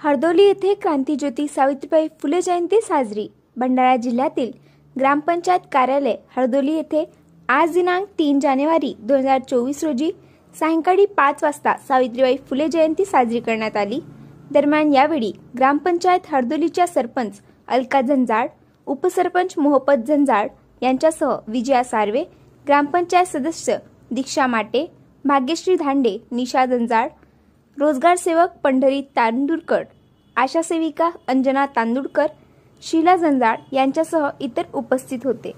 हरदोली येथे क्रांतीज्योती सावित्रीबाई फुले जयंती साजरी. भंडारा जिल्ह्यातील ग्रामपंचायत कार्यालय हरदोली येथे आज दिनांक तीन जानेवारी दोन हजार चोवीस रोजी सायंकाळी पाच वाजता सावित्रीबाई फुले जयंती साजरी करण्यात आली. दरम्यान यावेळी ग्रामपंचायत हरदोलीच्या सरपंच अलका झंजाळ उपसरपंच मोहपत झंजाड यांच्यासह विजया सार्वे ग्रामपंचायत सदस्य दीक्षा माटे भाग्यश्री धांडे निशा झंजाळ रोजगार सेवक पंढरी तांदूरकर आशा सेविका अंजना तांदूरकर शीला जंजाळ यांच्यासह इतर उपस्थित होते.